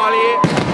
Olha aí.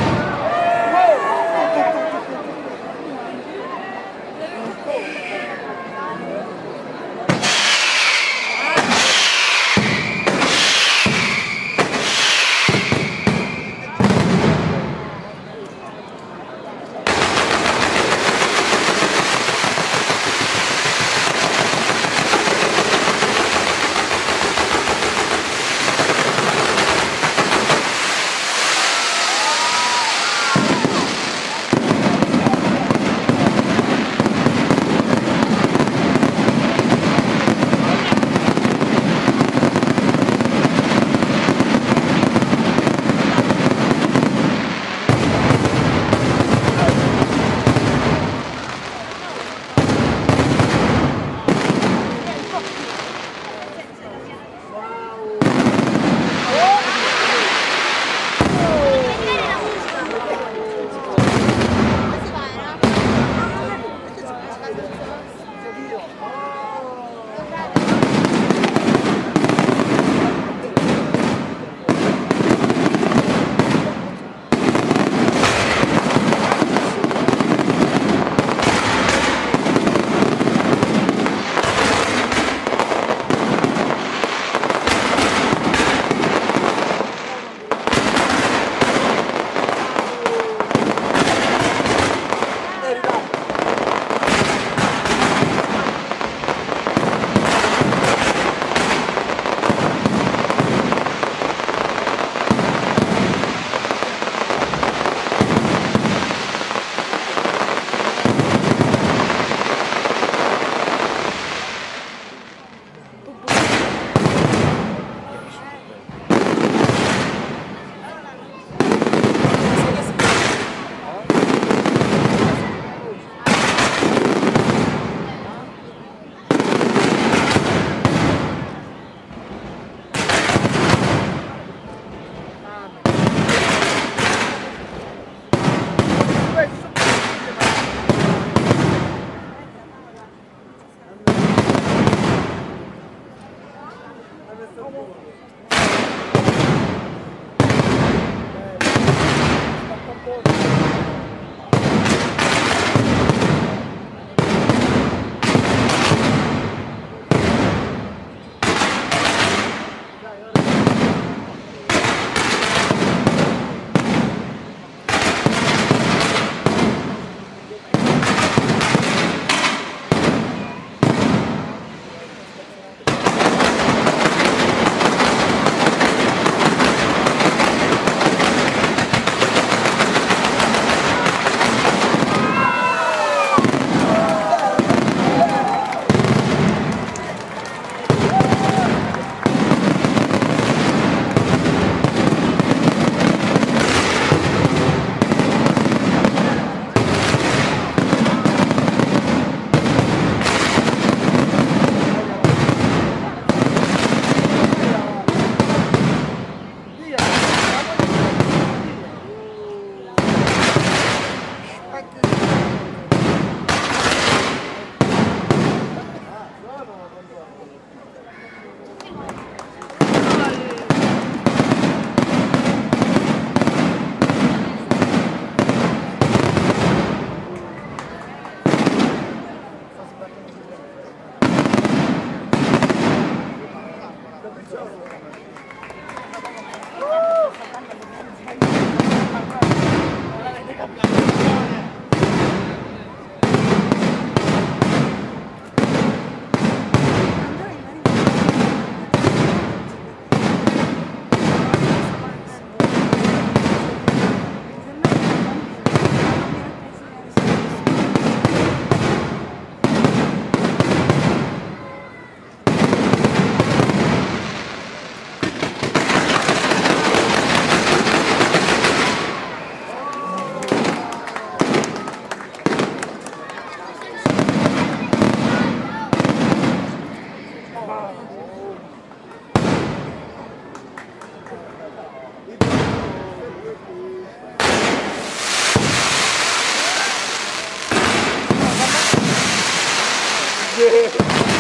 Yeah.